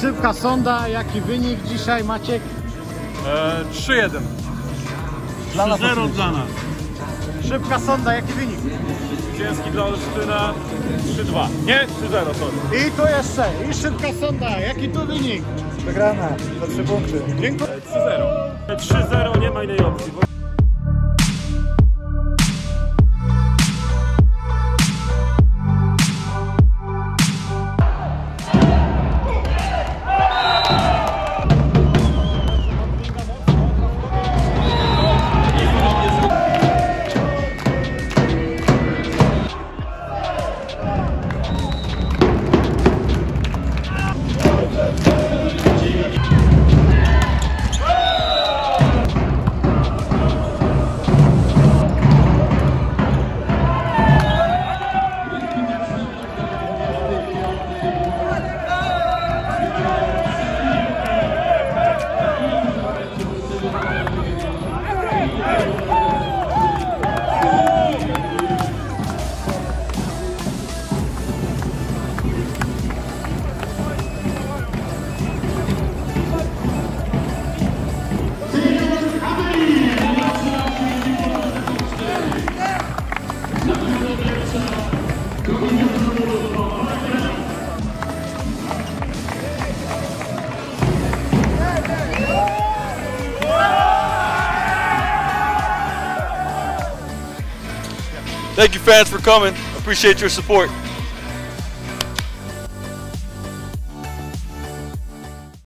Szybka sonda, jaki wynik dzisiaj Maciek? E, 3-1. Dla nas 0 oczywiście. dla nas. Szybka sonda, jaki wynik? Zwycięski dla Olsztyna 3-2. Nie, 3-0, sorry. I tu jeszcze, i szybka sonda, jaki tu wynik? Wygrana, za trzy punkty. Dziękuję. 3-0. 3-0, nie ma innej opcji. Thank you, fans, for coming. Appreciate your support.